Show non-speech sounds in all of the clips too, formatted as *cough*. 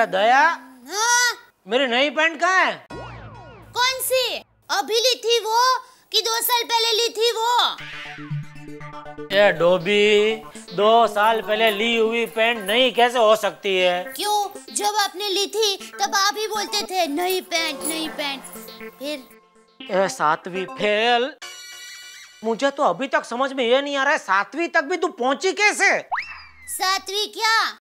अरे दया? हाँ। मेरी नई पैंट कहाँ है? कौन सी? अभी ली थी वो कि दो साल पहले ली थी वो। ये डोबी दो साल पहले ली हुई पैंट नई कैसे हो सकती है? क्यों? जब आपने ली थी तब आप ही बोलते थे नई पैंट नई पैंट। फिर? सातवीं फेल। मुझे तो अभी तक समझ में ये नहीं आ रहा है सातवीं तक भी तू पहुँची कैसे? सातवीं क्या?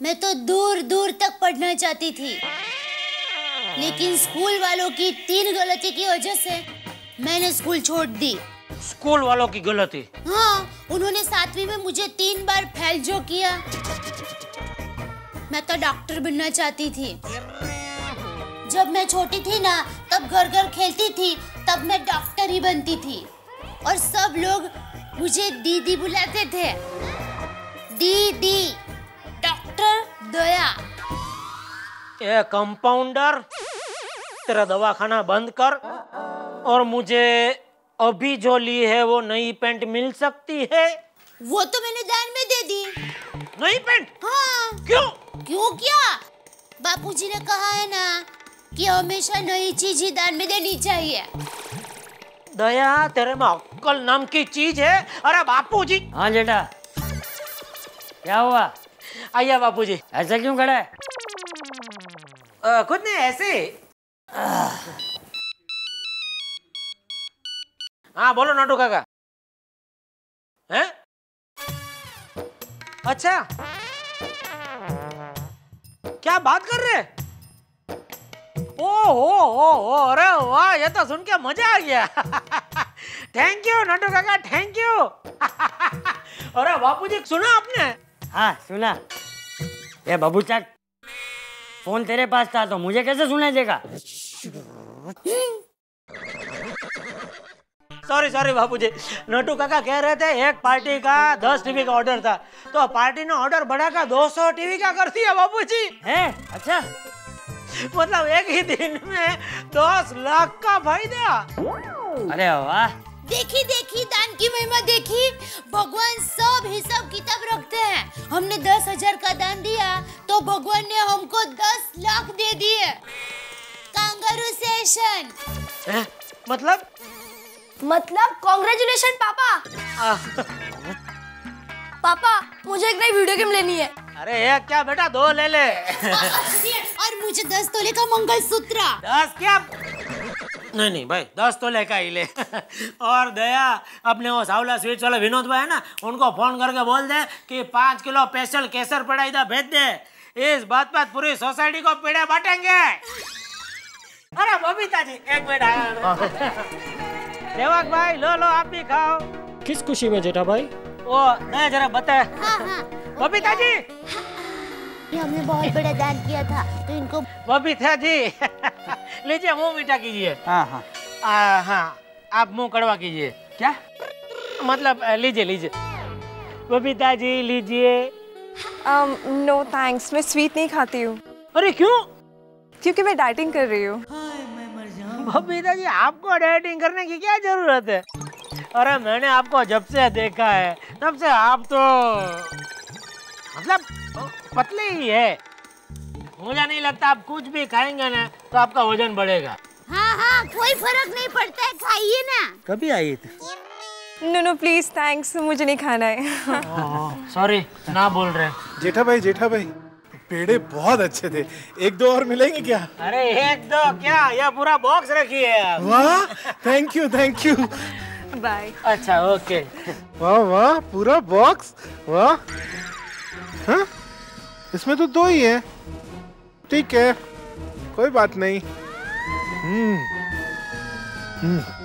मैं तो दूर दूर तक पढ़ना चाहती थी। लेकिन स्कूल वालों की तीन गलती की वजह से मैंने स्कूल छोड़ दी। स्कूल वालों की गलती? हाँ उन्होंने सातवीं में मुझे तीन बार फेल जो किया। मैं तो डॉक्टर बनना चाहती थी। जब मैं छोटी थी ना तब घर घर खेलती थी तब मैं डॉक्टर ही बनती थी। और सब लोग मुझे दीदी बुलाते थे। दीदी। दया। ए कंपाउंडर तेरा दवाखाना बंद कर और मुझे अभी जो ली है वो नई पेंट मिल सकती है? वो तो मैंने दान में दे दी। नई पैंट? हाँ। क्यों? क्यों क्या? बापूजी ने कहा है ना कि हमेशा नई चीज़ ही दान में देनी चाहिए। दया तेरे में अक्कल नाम की चीज़ है। अरे बापूजी! हाँ जेठा। क्या हुआ? आइए बापू जी ऐसा क्यों खड़ा है? खुद नहीं ऐसे हाँ। बोलो नोटू काका। हैं? अच्छा। क्या बात कर रहे ओ हो हो हो अरे वाह ये तो सुन के मज़ा आ गया। थैंक यू नटू काका थैंक यू *laughs* अरे बापू जी सुना आपने? हाँ सुना। ये बाबू चाक फ़ोन तेरे पास था तो मुझे कैसे सुनाई देगा? सॉरी सॉरी बापूजी नटू काका कह रहे थे एक पार्टी का दस टीवी का ऑर्डर था। तो पार्टी ने ऑर्डर बढ़ाकर दो सौ टीवी का कर दिया बापूजी है? अच्छा। मतलब एक ही दिन में दस लाख का फ़ायदा। अरे वाह। देखी देखी दान की महिमा देखी। भगवान सब हिसाब किताब रखते हैं। हमने दस हज़ार का दान दिया तो भगवान ने हमको दस लाख दे दिए। कांगारू सेशन हैं? मतलब? मतलब कॉन्ग्रेचुलेशन पापा। आ, पापा मुझे एक नई वीडियो गेम लेनी है। अरे एक क्या बेटा? दो ले ले। और मुझे दस तोले का मंगलसूत्र। दस क्या? नहीं नहीं भाई दस तो लेकर ही ले। *laughs* और दया अपने वो सावला स्वीट्स वाले विनोद भाई है ना उनको फ़ोन करके बोल दे कि पाँच किलो स्पेशल केसर पेड़ा इधर भेज दे। इस बात पर पूरी सोसाइटी को पेड़े बांटेंगे। अरे बबीता जी एक मिनट आया सेवक भाई लो लो आप भी खाओ। किस खुशी में जेठा भाई? वो नहीं जरा बताए। हाँ हाँ। बबीता जी ये हमने बहुत बड़ा दान किया था तो इनको बबीता जी। *laughs* लीजिए मुँह मीठा कीजिए। हाँ हाँ। आ, हाँ आप मुँह कड़वा कीजिए। क्या? मतलब लीजिए लीजिए। बबीता जी लीजिए। नो थैंक्स मैं स्वीट नहीं खाती हूँ। अरे क्यों? क्योंकि मैं डाइटिंग कर रही हूँ। बबीता जी आपको डाइटिंग करने की क्या ज़रूरत है? अरे मैंने आपको जब से देखा है तब से आप तो मतलब पतले ही है। मुझे नहीं लगता आप कुछ भी खाएँगे ना तो आपका वज़न बढ़ेगा। हाँ हाँ कोई फ़र्क नहीं पड़ता है खाइए ना। कभी आई थी नो नो प्लीज़ थैंक्स मुझे नहीं खाना है। सॉरी ना बोल रहे। जेठा भाई जेठा भाई पेड़े बहुत अच्छे थे। एक दो और मिलेंगे क्या? अरे एक दो क्या? यह पूरा बॉक्स रखी है वाह thank you thank you bye अच्छा ओके वाह वाह पूरा बॉक्स वाह। हाँ? इसमें तो दो ही है। ठीक है कोई बात नहीं। हम्म हम्म।